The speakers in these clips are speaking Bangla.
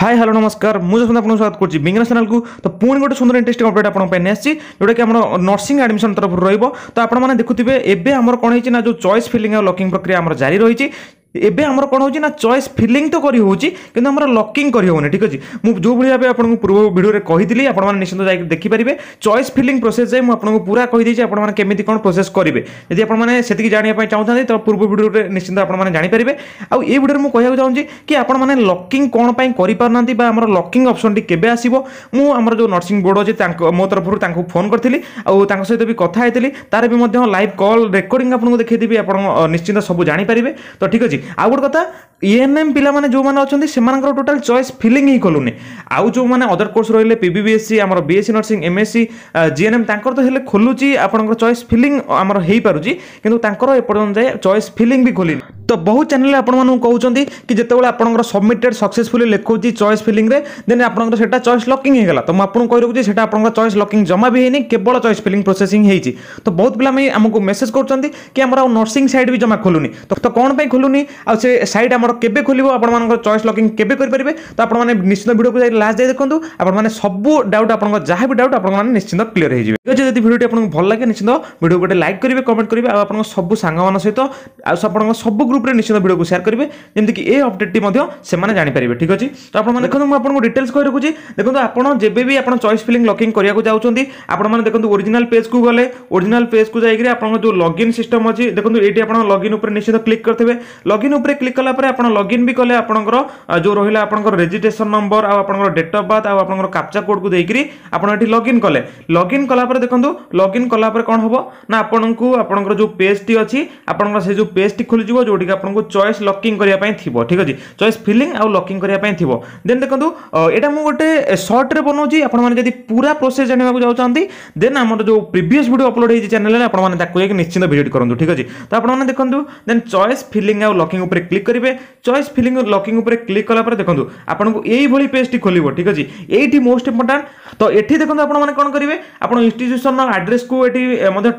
ହାଇ ହ୍ୟାଲୋ ନମସ୍କାର ମୁଁ ଯଶୋନ୍ତ ଆପଣଙ୍କୁ ସ୍ୱାଗତ କରୁଛି ବିଙ୍ଗନା ଚ୍ୟାନେଲକୁ ତ ପୁଣି ଗୋଟେ ସୁନ୍ଦର ଇଣ୍ଟରେଷ୍ଟିଂ ଅପଡେଟ୍ ଆପଣଙ୍କ ପାଇଁ ଆସିଛି ଯେଉଁଟାକି ଆମର ନର୍ସିଂ ଆଡ଼ମିସନ୍ ତରଫରୁ ରହିବ ତ ଆପଣମାନେ ଦେଖୁଥିବେ ଏବେ ଆମର କ'ଣ ହେଇଛି ନା ଯେଉଁ ଚଏସ୍ ଫିଲିଂ ଆଉ ଲକିଂ ପ୍ରକ୍ରିୟା ଆମର ଜାରି ରହିଛି এবে আমার কোণ হচ্ছে না চয়েস ফিলিং তো করি হচ্ছে কিন্তু আমার লকিং করি হবনি ঠিক আছে মু যেভাবে ভাবে আপনার পূর্ব ভিডিওরে কহিলি আপনার নিশ্চিত যাই দেখিপারে চয়েস ফিলিং প্রোসেস যাই আপনার পুরা কহিদেছি আপনার কেমিতি কোণ প্রোসেস করবে যদি আপনার সেটি জাঁয়া চাহুথাতে তো পূর্ব ভিডিওরে নিশ্চিত আপনার জাঁপারে আউ এই ভিডিওরে মু কহিবাকু চাহুছি কি আপনার লকিং কোণ পাই করিপার না বা আমার লকিং অপসনটি কেবে আসব মু আমার যে নর্সিং বোর্ড অছে মো তরফর তাঁকু ফোন করি আউ তাঁর সহ বি কথা হয়েছি তার বি লাইভ কল রেকর্ডিং আপনার দেখেদেবি আপনার নিশ্চিত সব জাঁপারে তো ঠিক আছে ଆଉ ଗୋଟେ କଥା ଇଏନ୍ଏମ୍ ପିଲାମାନେ ଯେଉଁମାନେ ଅଛନ୍ତି ସେମାନଙ୍କର ଟୋଟାଲ୍ ଚଏସ୍ ଫିଲିଂ ହିଁ ଖୋଲୁନି ଆଉ ଯେଉଁମାନେ ଅଦର କୋର୍ସ ରହିଲେ ପିବିବିଏସ୍ସି ଆମର ବିଏସ୍ସି ନର୍ସିଂ ଏମ୍ଏସ୍ସି ଜିଏନ୍ଏମ୍ ତାଙ୍କର ତ ହେଲେ ଖୋଲୁଛି ଆପଣଙ୍କର ଚଏସ୍ ଫିଲିଂ ଆମର ହେଇପାରୁଛି କିନ୍ତୁ ତାଙ୍କର ଏପର୍ଯ୍ୟନ୍ତ ଯାଏ ଚଏସ୍ ଫିଲିଂ ବି ଖୋଲିନି তো বহু চ্যানেল আপনার কৌঁচ কি যেতবে আপনার সবমিটেড সকসেসফুলি লেখুছি চয়েস ফিলিংরে দেন আপনার সেটা চয়েস লকিং হয়ে তো আপনার কই রাখুছি সেটা আপনার চয়েস লকিং জমা বি হয়নি কেবল চয়েস ফিলিং প্রোসেসিং হয়েছি তো বহু পিলা আমি মেসেজ করছেন কি আমার নর্সিং সাইড বি জমা খোলুনি তো কোণ পাই খোলুনি আউ সে সাইড আমার কেবে খোলিব আপনার চয়েস লকিং কেবে করে তো আপনার নিশ্চিত ভিডিওকে যাই লাস্ট যাই দেখুন আপনার সবু ডাউট আপনার যা বি ডাউট আপনার নিশ্চিত ক্লিয়ার হয়ে যাবে ঠিক আছে যদি ভিডিওটি আপনার ভাল লাগে নিশ্চিত ভিডিও গোটে লাইক করবে কমেন্ট করবে আপনার সবু সাংমান সহ আপনার সবু গ্রুপ গ্রুপে নিশ্চিত ভিডিওকে সেয়ার করবে যেমিকি এই অপডেটটি সেমানে জাঁপারে ঠিক আছে তো আপনার দেখুন মু আপনার ডিটেলস কই রাখুছি দেখুন আপনার যেবে বি আপনার চয়েস ফিলিং লগইন করা যাচ্ছেন আপনার দেখুন ওরিজিনাল পেজ কু গলে ওরিজিনাল পেজ কু যাই আপনার যে লগইন সিস্টম অছি দেখুন এইটি আপনার লগইন উপরে নিশ্চিত ক্লিক করতে লগইন উপরে ক্লিক কলাপরে আপনার লগইন বি কলে আপনার যে রহিলা আপনার রেজিষ্ট্রেসন নম্বর আপনার ডেট অফ বার্থ আপনার ক্যাপচা কোড কু দিয়ে আপনার এটি লগইন কলে লগইন কলাপরে দেখুন লগইন কলাপরে কম হব না আপনার আপনার যে পেজটি অছি আপনার সেই যে পেজটি খোলিযোগ যেটি গুড়ি আপনার চয়েস লকিং করা থিব ঠিক আছে চয়েস ফিলিং আউ লকিং করা থিব দেন দেখুন এটা মু গোটে সর্টরে বনাউছি আপনার যদি পুরা প্রোসেস জাঁয়া চাহিদা দেন আমার যে প্রিভিয়স ভিডিও অপলোড হয়েছে চ্যানেলে আপনার তাকে যাই নিশ্চিন্ত ভিজিট করুন ঠিক আছে তো আপনার দেখুন দেন চয়েস ফিলিং আউ লকিং উপরে ক্লিক করবে চয়েস ফিলিং লকিং উপরে ক্লিক কলাপরে দেখুন আপনার এইভাবে পেজটি খোলব ঠিক আছে এইটি মোস্ট ইম্পর্টাট তো এটি দেখুন আপনার কোণ করবে আপনার ইনস্টিট্যুশন আড্রেস কু এটি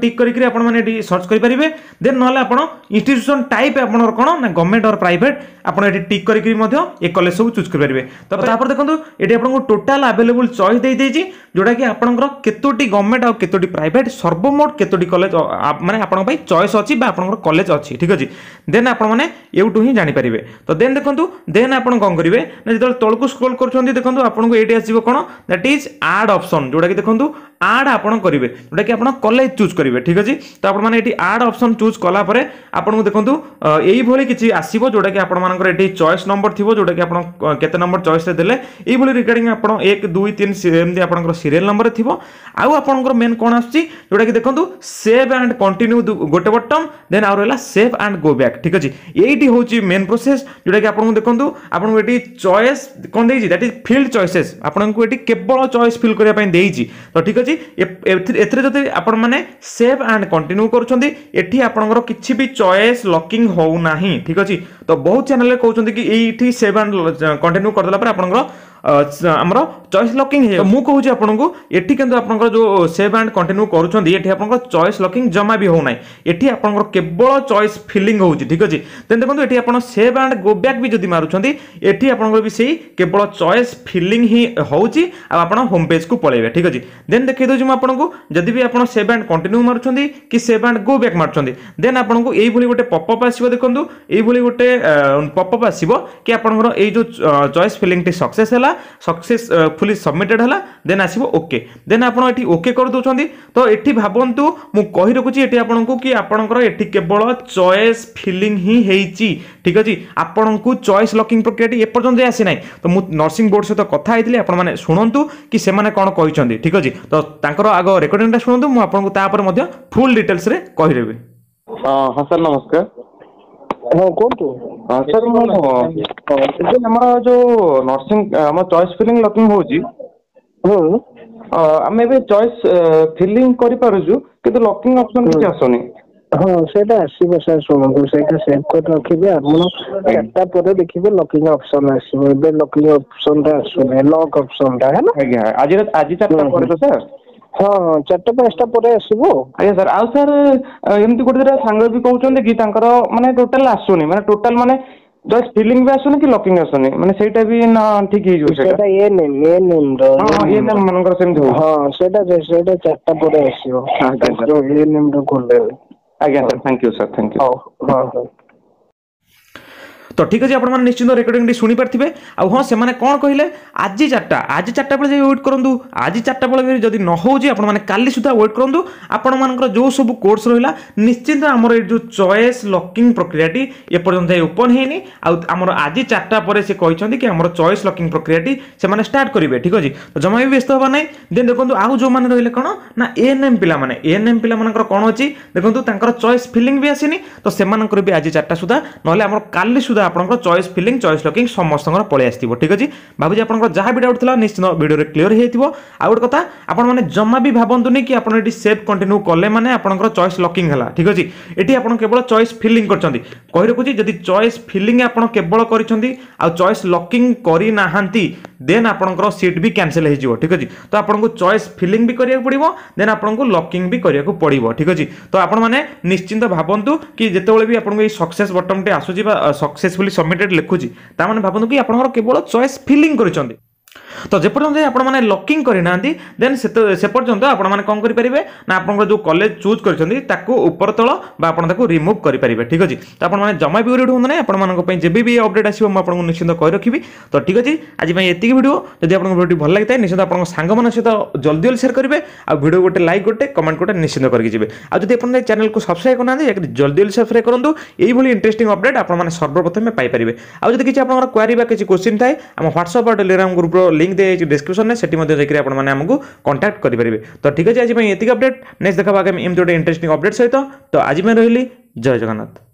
টিক করি আপনার এটি সর্চ করে পারে দেন নহলে আপনার ইনস্টিট্যুশন টাইপ আপনার আপনার কোণ না গভর্নমেন্ট অর প্রাইভেট আপনার এটি টিক করি এ কলেজ সব চুজ করে তো তাপরে দেখুন এটি আপনার টোটাল আভেলেবল চয়েস দিয়ে দিয়েছি যেটা কি আপনার কতোটি গভর্নমেন্ট আর কতোটি প্রাইভেট সর্বমোট কতোটি কলেজ মানে আপনার চয়েস অছি বা আপনার কলেজ অছি ঠিক আছে দেন আপনার মানে এউটু হি জাঁপারে তো দেন দেখুন দেন আপনার কম করবে না যেত তলক স্ক্রোল করছেন দেখুন আপনার এটি আসবে কোণ দ্যাট ইজ আড অপসন যেটা কি দেখুন আড আপনার করবে যেটা কি আপনার কলেজ চুজ করবে ঠিক আছে তো আপনার এটি আড অপসন চুজ কলাপরে আপনার দেখুন এইভাবে কিছু আসব যেটা কি আপনার এটি চয়েস নম্বর থাকবে যেটা কি আপনার কত নম্বর চয়েসে দেলে এইভাবে রিগার্ডিং আপনার এক দুই তিন এমনি আপনার সিরিয়াল নম্বর থাকবে আউ আপনার মেন কম আসছে যেটা কি দেখুন সেভ আন্ড কন্টিনিউ গোটে বটম দেন আউ রা সেভ আন্ড গো ব্যাক ঠিক আছে এইটি হচ্ছে মেন প্রোসেস যেটা কি আপনার দেখুন আপনার এটি চয়েস কম দিয়েছি দ্যাট ইজ ফিল্ড চয়েসেস আপনার এটি কেবল চয়েস ফিল করা দিয়েছি তো ঠিক আছে এর যদি আপনার সেভ আন্ড কন্টিনিউ করছেন এটি আপনার কিছু বি চয়েস লকিং হো ନାହିଁ ଠିକ୍ ଅଛି ତ ବହୁତ ଚ୍ୟାନେଲରେ କହୁଛନ୍ତି କି ଏଇଠି ସେଭ୍ ଆଣ୍ଡ କଣ୍ଟିନ୍ୟୁ କରିଦେଲା ପରେ ଆପଣଙ୍କର ଆମର ଚଏସ୍ ଲକିଂ ହେଇଯାଉ ମୁଁ କହୁଛି ଆପଣଙ୍କୁ ଏଠି କିନ୍ତୁ ଆପଣଙ୍କର ଯେଉଁ ସେଭ୍ ଆଣ୍ଡ କଣ୍ଟିନ୍ୟୁ କରୁଛନ୍ତି ଏଠି ଆପଣଙ୍କର ଚଏସ୍ ଲକିଂ ଜମା ବି ହେଉନାହିଁ ଏଠି ଆପଣଙ୍କର କେବଳ ଚଏସ୍ ଫିଲିଂ ହେଉଛି ଠିକ୍ ଅଛି ତେଣୁ ଦେଖନ୍ତୁ ଏଠି ଆପଣ ସେଭ୍ ଆଣ୍ଡ ଗୋ ବ୍ୟାକ୍ ବି ଯଦି ମାରୁଛନ୍ତି ଏଠି ଆପଣଙ୍କର ବି ସେଇ କେବଳ ଚଏସ୍ ଫିଲିଂ ହିଁ ହେଉଛି ଆଉ ଆପଣ ହୋମ୍ ପେଜ୍କୁ ପଳାଇବେ ଠିକ୍ ଅଛି ଦେନ୍ ଦେଖାଇ ଦେଉଛି ମୁଁ ଆପଣଙ୍କୁ ଯଦି ବି ଆପଣ ସେଭ୍ ଆଣ୍ଡ କଣ୍ଟିନ୍ୟୁ ମାରୁଛନ୍ତି କି ସେଭ୍ ଆଣ୍ଡ ଗୋ ବ୍ୟାକ୍ ମାରୁଛନ୍ତି ଦେନ୍ ଆପଣଙ୍କୁ ଏଇଭଳି ଗୋଟେ ପପଅପ୍ ଆସିବ ଦେଖନ୍ତୁ ଏଇଭଳି ଗୋଟେ ପପଅପ୍ ଆସିବ କି ଆପଣଙ୍କର ଏଇ ଯେଉଁ ଚଏସ୍ ଫିଲିଂଟି ସକ୍ସେସ୍ ହେଲା ହେଲା ସକ୍ସେସଫୁଲି ସବମିଟେଡ୍ ହେଲା ଦେନ୍ ଆସିବ ଓକେ ଦେନ୍ ଆପଣ ଏଠି ଓକେ କରିଦେଉଛନ୍ତି ତ ଏଠି ଭାବନ୍ତୁ ମୁଁ କହି ରଖୁଛି ଏଠି ଆପଣଙ୍କୁ କି ଆପଣଙ୍କର ଏଠି କେବଳ ଚଏସ୍ ଫିଲିଂ ହିଁ ହେଇଛି ଠିକ୍ ଅଛି ଆପଣଙ୍କୁ ଚଏସ୍ ଲକିଂ ପ୍ରକ୍ରିୟାଟି ଏପର୍ଯ୍ୟନ୍ତ ଆସିନାହିଁ ତ ମୁଁ ନର୍ସିଂ ବୋର୍ଡ ସହିତ କଥା ହେଇଥିଲି ଆପଣମାନେ ଶୁଣନ୍ତୁ କି ସେମାନେ କ'ଣ କହିଛନ୍ତି ଠିକ୍ ଅଛି ତ ତାଙ୍କର ଆଗ ରେକର୍ଡିଂଟା ଶୁଣନ୍ତୁ ମୁଁ ଆପଣଙ୍କୁ ତାପରେ ମଧ୍ୟ ଫୁଲ୍ ଡିଟେଲ୍ସରେ କହିଦେବି ହଁ ସାର୍ ନମସ୍କାର ହଁ କୁହନ୍ତୁ ସାର୍ ମୁଁ ଯେ ଆମର ଯୋଉ ନର୍ସିଂ ଆମ ଚଏସ୍ ଫିଲିଂ ଲକିଂ ହେଉଛି ଆମେ ଏବେ ଚଏସ୍ ଫିଲିଂ କରିପାରୁଛୁ କିନ୍ତୁ ଲକିଂ ଅପସନ୍ କିଛି ଆସୁନି ହଁ ସେଇଟା ଆସିବ ସାର୍ ଶୁଣନ୍ତୁ ସେଇଟା ସେଭ୍ କରି ରଖିବେ ଆପଣ ଚାରିଟା ପରେ ଦେଖିବେ ଲକିଂ ଅପସନ୍ ଆସିବ ଏବେ ଲକିଂ ଟା ଆସୁନି ଲକ୍ ଟା ହେଲା ଆଜି ଆଜି ଚାରିଟା ପରେ ତ ସାର୍ ହଁ ହଁ ଚାରିଟା ପାଞ୍ଚଟା ପରେ ଆସିବୁ ଆଜ୍ଞା ସାର୍ ଆଉ ସାର୍ ଏମିତି ଗୋଟେ ଦୁଇଟା ସାଙ୍ଗ ବି କହୁଛନ୍ତି କି ତାଙ୍କର ମାନେ ଟୋଟାଲ ଆସୁନି ମାନେ ଟୋଟାଲ ମାନେ ଜଷ୍ଟ ଫିଲିଂ ବି ଆସୁନି କି ଲକିଂ ଆସୁନି ମାନେ ସେଇଟା ବି ନା ଠିକ ହେଇଯିବ ସେଇଟା ଏଏନଏମ୍ ଏଏନଏମ୍ ର ହଁ ଏଏନଏମ୍ ମାନଙ୍କର ସେମିତି ହଉ ହଁ ସେଇଟା ସେଇଟା ଚାରିଟା ପରେ ଆସିବ ଏଏନଏମ୍ ର ଖୋଲିଲେ ଆଜ୍ଞା sir thank you sir thank you ହଉ ହଁ তো ঠিক আছে আপনার নিশ্চিন্ত রেকর্ডিংটি শুনিপারিবে আউ হ্যাঁ সে কম কহিলে আজ চারটা আজ চারটা বেড়ে যাই ওয়েট করতু আজ চারটা বেড়ে যদি ন হচ্ছে আপনার কালি সুদ্ধা ওয়েট করতু আপনার যে সব কোর্স রহিলা নিশ্চিন্ত আমার এই যে চয়েস লকিং প্রক্রিয়াটি এপর্যন্ত যাই ওপন হয়নি আমার আজ চারটা পরে সে কিন্তু কি আমার চয়েস লকিং প্রক্রিয়াটি সে স্টার্ট করবে ঠিক আছে তো জমা বি ব্যস্ত হওয়া না দেন দেখুন আউ যে রহলে কোণ না এএন এম পিলা মানে এএন এম পিলা ମାନଙ୍କର କ'ଣ ଅଛି ଦେଖନ୍ତୁ ତାଙ୍କର ଚଏସ୍ ଫିଲିଂ ବି ଆସିନି ତ ସେମାନଙ୍କର ବି ଆଜି ଚାରିଟା ସୁଦ୍ଧା ନହେଲେ ଆମର କାଲି ସୁଦ୍ଧା আপনার চয়েস ফিলিং চয়েস লকিং সমস্ত পলাই আসব ঠিক আছে ভাবুছি আপনার যা বি ডাউট লা নিশ্চিত ভিডিওরে ক্লিয়ার হয়ে আউ গোটে কথা আপনার জমা বি ভাবতুনি কি আপনার এটি সেভ কন্টিনিউ কলে মানে আপনার চয়েস লকিং হলা ঠিক আছে এটি আপনার কেবল চয়েস ফিলিং করছেন কই রাখুছি যদি চয়েস ফিলিং আপনার কেবল করছেন আয়েস লকিং করে না দেন আপনার সিট বি ক্যানসেল হয়ে যাব ঠিক আছে তো আপনার চয়েস ফিলিং বি করা পড়ব দেন আপনার লকিং বি করা পড়ব ঠিক আছে তো আপনার নিশ্চিন্ত ভাবতু কি যেতবে বি আপনার এই সকসেস বটনটি আসুচি বা সকসেস सक्सेसफुली सबमिटेड ଲେଖୁଛି ତାମାନେ ଭାବନ୍ତୁ କି ଆପଣଙ୍କର କେବଳ ଚଏସ୍ ଫିଲିଂ କରିଛନ୍ତି ତ ଯେପର୍ଯ୍ୟନ୍ତ ଆପଣମାନେ ଲକିଂ କରିନାହାନ୍ତି ଦେନ୍ ସେ ପର୍ଯ୍ୟନ୍ତ ଆପଣମାନେ କ'ଣ କରିପାରିବେ ନା ଆପଣଙ୍କର ଯେଉଁ କଲେଜ ଚୁଜ୍ କରିଛନ୍ତି ତାକୁ ଉପର ତଳ ବା ଆପଣ ତାକୁ ରିମୁଭ୍ କରିପାରିବେ ଠିକ୍ ଅଛି ତ ଆପଣମାନେ ଜମା ବି ୱରିଡ୍ ହୁଅନ୍ତୁ ନାହିଁ ଆପଣମାନଙ୍କ ପାଇଁ ଯେବେ ବି ଅପଡ଼େଟ୍ ଆସିବ ମୁଁ ଆପଣଙ୍କୁ ନିଶ୍ଚିନ୍ତ କହି ରଖିବି ତ ଠିକ୍ ଅଛି ଆଜି ପାଇଁ ଏତିକି ଭିଡ଼ିଓ ଯଦି ଆପଣଙ୍କ ଭିଡ଼ିଓଟି ଭଲ ଲାଗିଥାଏ ନିଶ୍ଚିନ୍ତ ଆପଣଙ୍କ ସାଙ୍ଗମାନଙ୍କ ସହିତ ଜଲ୍ଦି ଜଲ୍ଦି ସେୟାର କରିବେ ଆଉ ଭିଡ଼ିଓ ଗୋଟେ ଲାଇକ୍ ଗୋଟେ କମେଣ୍ଟ ଗୋଟେ ନିଶ୍ଚିନ୍ତ କରିକି ଯିବେ ଆଉ ଯଦି ଆପଣ ଚ୍ୟାନେଲକୁ ସବସ୍କ୍ରାଇବ୍ କରୁନାହାନ୍ତି ଜଲ୍ଦି ଜଲ୍ଦି ସବସ୍କ୍ରାଇବ୍ କରନ୍ତୁ ଏଇଭଳି ଇଣ୍ଟରେଷ୍ଟିଂ ଅପଡ଼େଟ୍ ଆପଣମାନେ ସର୍ବପ୍ରଥମେ ପାଇପାରିବେ ଆଉ ଯଦି କିଛି ଆପଣଙ୍କର କ୍ୱାରି ବା କିଛି କୋଶ୍ଚିନ୍ ଥାଏ ଆମ ହ୍ୱାଟ୍ସଆପ୍ ଆଉ ଟେଲିଗ୍ରାମ ଗ୍ରୁପର ଲିଙ୍କ୍ লিঙ্ক দিয়েছি ডিসক্রিপশনে সেটি মধ্যে দেখি আপনার আমি কন্টাক্ট করে তো ঠিক আছে আজ এতিক অপডেট নেক্সট দেখা আগামী এমতি গোটে ইন্টারেস্টিং অপডেট সহ তো আজ রহলি জয় জগন্নাথ